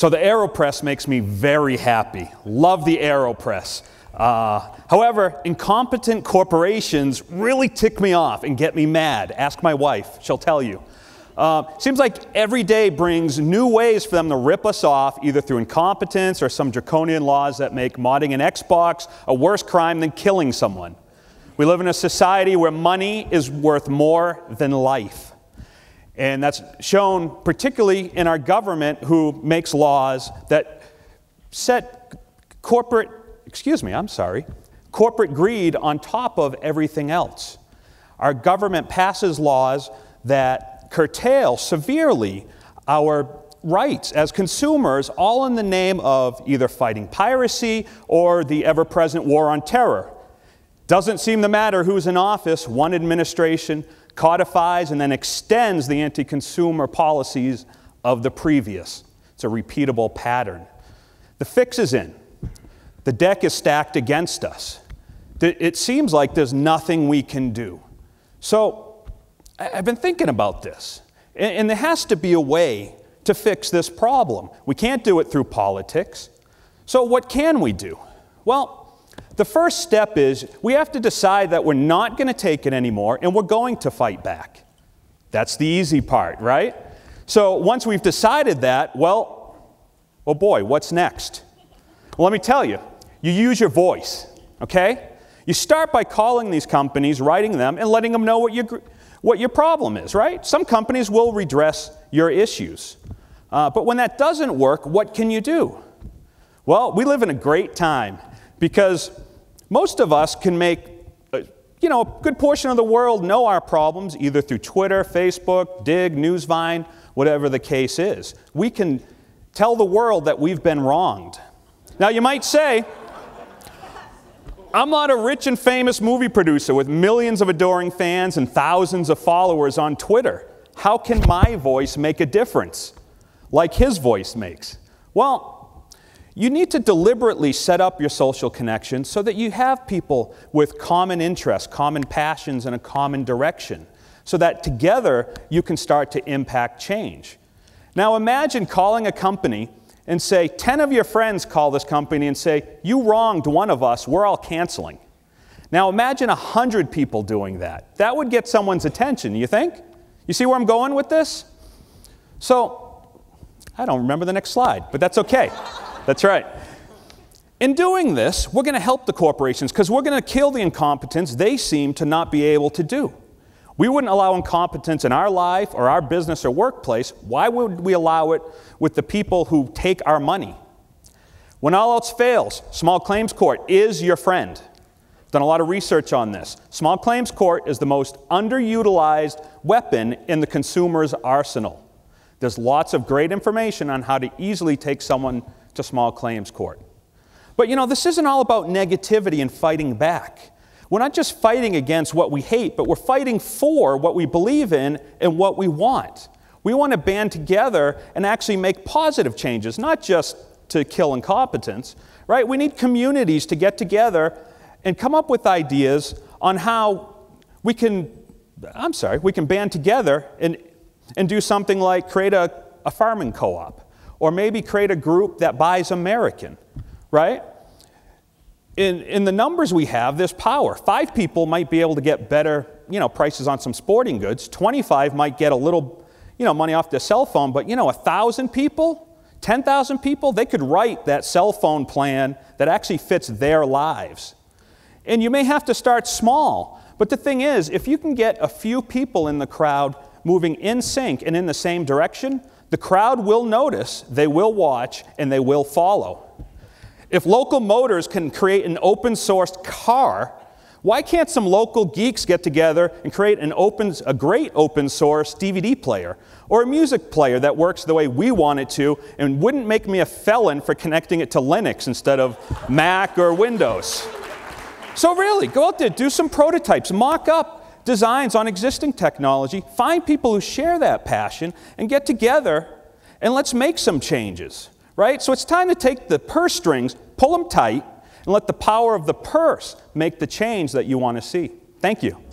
So the AeroPress makes me very happy. Love the AeroPress. Uh, however, incompetent corporations really tick me off and get me mad. Ask my wife, she'll tell you. Uh, seems like every day brings new ways for them to rip us off, either through incompetence or some draconian laws that make modding an Xbox a worse crime than killing someone. We live in a society where money is worth more than life. And that's shown particularly in our government, who makes laws that set corporate, excuse me, I'm sorry, corporate greed on top of everything else. Our government passes laws that curtail severely our rights as consumers, all in the name of either fighting piracy or the ever present war on terror. Doesn't seem to matter who's in office, one administration codifies and then extends the anti consumer policies of the previous. It's a repeatable pattern. The fix is in, the deck is stacked against us. It seems like there's nothing we can do. So, I've been thinking about this, and there has to be a way to fix this problem. We can't do it through politics. So, what can we do? Well, the first step is we have to decide that we're not going to take it anymore and we're going to fight back. That's the easy part, right? So once we've decided that, well, oh boy, what's next? Well, let me tell you, you use your voice, okay? You start by calling these companies, writing them, and letting them know what, your, what your problem is, right? Some companies will redress your issues. Uh, but when that doesn't work, what can you do? Well, we live in a great time because most of us can make uh, you know, a good portion of the world know our problems either through Twitter, Facebook, Digg, Newsvine, whatever the case is. We can tell the world that we've been wronged. Now, you might say, I'm not a rich and famous movie producer with millions of adoring fans and thousands of followers on Twitter. How can my voice make a difference like his voice makes? Well, you need to deliberately set up your social connections so that you have people with common interests, common passions, and a common direction, so that together you can start to impact change. Now imagine calling a company and say, 10 of your friends call this company and say, You wronged one of us, we're all canceling. Now imagine 100 people doing that. That would get someone's attention, you think? You see where I'm going with this? So, I don't remember the next slide, but that's okay. That's right. In doing this, we're going to help the corporations because we're going to kill the incompetence they seem to not be able to do. We wouldn't allow incompetence in our life or our business or workplace. Why would we allow it with the people who take our money? When all else fails, small claims court is your friend. Done a lot of research on this. Small claims court is the most underutilized weapon in the consumer's arsenal. There's lots of great information on how to easily take someone to small claims court. But you know, this isn't all about negativity and fighting back. We're not just fighting against what we hate, but we're fighting for what we believe in and what we want. We want to band together and actually make positive changes, not just to kill incompetence, right? We need communities to get together and come up with ideas on how we can, I'm sorry, we can band together and, and do something like create a, a farming co op or maybe create a group that buys American, right? In, in the numbers we have, there's power. Five people might be able to get better you know, prices on some sporting goods. 25 might get a little you know, money off their cell phone, but you know, a 1,000 people, 10,000 people, they could write that cell phone plan that actually fits their lives. And you may have to start small, but the thing is, if you can get a few people in the crowd moving in sync and in the same direction, the crowd will notice, they will watch, and they will follow. If local motors can create an open sourced car, why can't some local geeks get together and create an open, a great open source DVD player or a music player that works the way we want it to and wouldn't make me a felon for connecting it to Linux instead of Mac or Windows? So, really, go out there, do some prototypes, mock up designs on existing technology, find people who share that passion, and get together and let's make some changes, right? So it's time to take the purse strings, pull them tight, and let the power of the purse make the change that you want to see. Thank you.